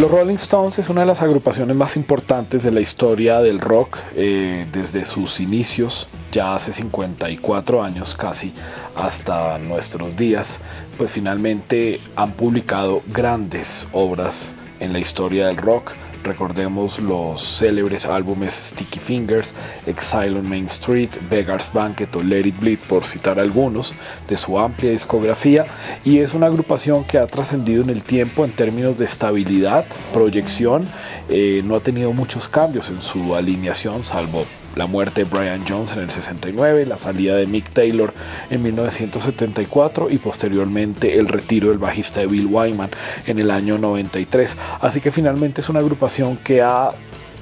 Los Rolling Stones es una de las agrupaciones más importantes de la historia del rock eh, desde sus inicios, ya hace 54 años casi, hasta nuestros días, pues finalmente han publicado grandes obras en la historia del rock Recordemos los célebres álbumes Sticky Fingers, Exile on Main Street, Beggar's Banquet o Let It Bleed, por citar algunos, de su amplia discografía. Y es una agrupación que ha trascendido en el tiempo en términos de estabilidad, proyección. Eh, no ha tenido muchos cambios en su alineación, salvo la muerte de Brian Jones en el 69, la salida de Mick Taylor en 1974 y posteriormente el retiro del bajista de Bill Wyman en el año 93. Así que finalmente es una agrupación que ha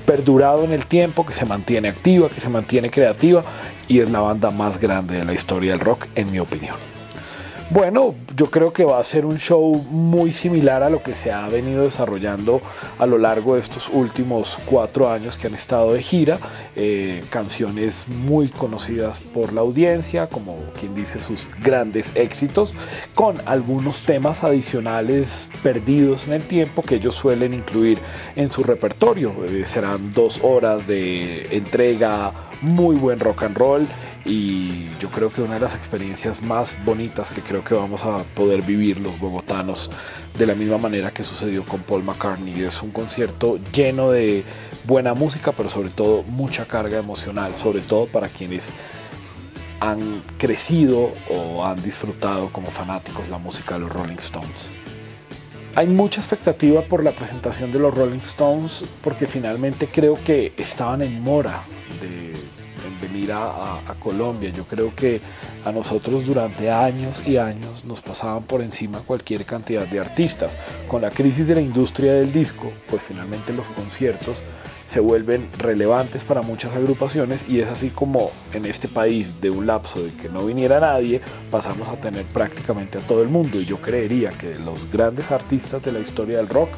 perdurado en el tiempo, que se mantiene activa, que se mantiene creativa y es la banda más grande de la historia del rock en mi opinión. Bueno, yo creo que va a ser un show muy similar a lo que se ha venido desarrollando a lo largo de estos últimos cuatro años que han estado de gira. Eh, canciones muy conocidas por la audiencia, como quien dice sus grandes éxitos, con algunos temas adicionales perdidos en el tiempo que ellos suelen incluir en su repertorio. Eh, serán dos horas de entrega, muy buen rock and roll y yo creo que una de las experiencias más bonitas que creo que vamos a poder vivir los bogotanos de la misma manera que sucedió con Paul McCartney. Es un concierto lleno de buena música, pero sobre todo mucha carga emocional, sobre todo para quienes han crecido o han disfrutado como fanáticos la música de los Rolling Stones. Hay mucha expectativa por la presentación de los Rolling Stones porque finalmente creo que estaban en mora venir a, Colombia. Yo creo que a nosotros durante años y años nos pasaban por encima cualquier cantidad de artistas. Con la crisis de la industria del disco, pues finalmente los conciertos se vuelven relevantes para muchas agrupaciones y es así como en este país de un lapso de que no viniera nadie pasamos a tener prácticamente a todo el mundo y yo creería que los grandes artistas de la historia del rock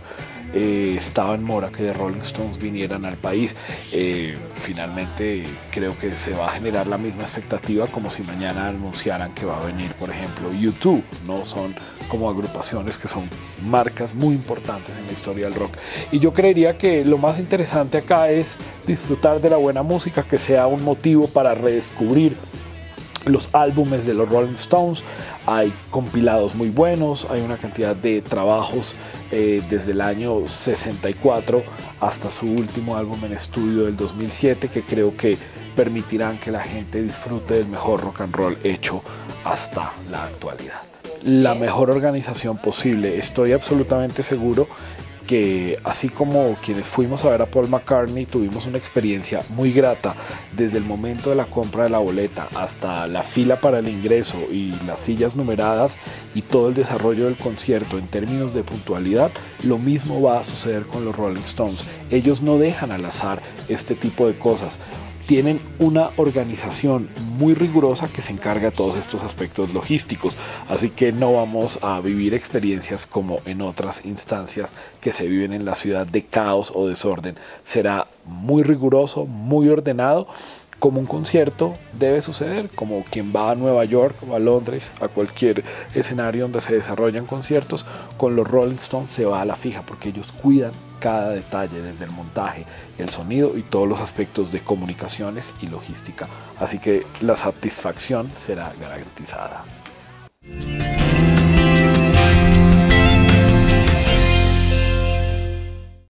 eh, estaba en mora que de Rolling Stones vinieran al país. Eh, finalmente creo que se va a generar la misma expectativa como si mañana anunciaran que va a venir, por ejemplo, YouTube. No son como agrupaciones que son marcas muy importantes en la historia del rock. Y yo creería que lo más interesante acá es disfrutar de la buena música, que sea un motivo para redescubrir los álbumes de los Rolling Stones, hay compilados muy buenos, hay una cantidad de trabajos eh, desde el año 64 hasta su último álbum en estudio del 2007 que creo que permitirán que la gente disfrute del mejor rock and roll hecho hasta la actualidad. La mejor organización posible, estoy absolutamente seguro así como quienes fuimos a ver a Paul McCartney tuvimos una experiencia muy grata desde el momento de la compra de la boleta hasta la fila para el ingreso y las sillas numeradas y todo el desarrollo del concierto en términos de puntualidad, lo mismo va a suceder con los Rolling Stones. Ellos no dejan al azar este tipo de cosas tienen una organización muy rigurosa que se encarga de todos estos aspectos logísticos. Así que no vamos a vivir experiencias como en otras instancias que se viven en la ciudad de caos o desorden. Será muy riguroso, muy ordenado como un concierto debe suceder, como quien va a Nueva York o a Londres, a cualquier escenario donde se desarrollan conciertos, con los Rolling Stones se va a la fija porque ellos cuidan cada detalle, desde el montaje, el sonido y todos los aspectos de comunicaciones y logística. Así que la satisfacción será garantizada.